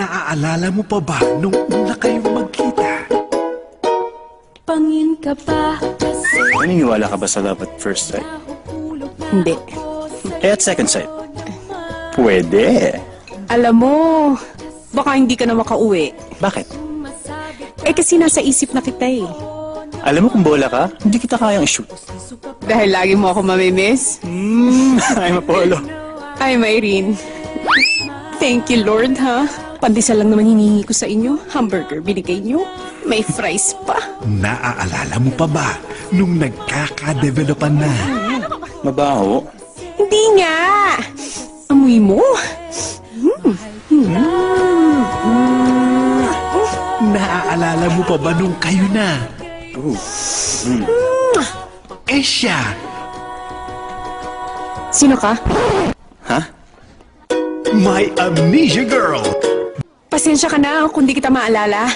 Naaalala mo pa ba nung una kayong magkita? Pangin ka pa kasi Naniniwala ka ba sa love at first sight? Hindi. Eh, at second sight? Pwede. Alam mo, baka hindi ka na makauwi. Bakit? Eh kasi nasa isip na kita eh. Alam mo kung bola ka, hindi kita kayang shoot. Dahil lagi mo ako mamimiss. Hmm, I'm Apollo. Ay, Mayrene. Thank you, Lord, ha? Pandesal lang naman hinihingi ko sa inyo. Hamburger binigay niyo. May fries pa. Naaalala mo pa ba nung nagkakadevelopan na? Mabaho. Hindi nga. Amoy mo. Naaalala mo pa ba nung kayo na? Ooh. Eh siya, Sino ka? Ha? my amnesia girl! Pasensya ka na kung di kita maalala.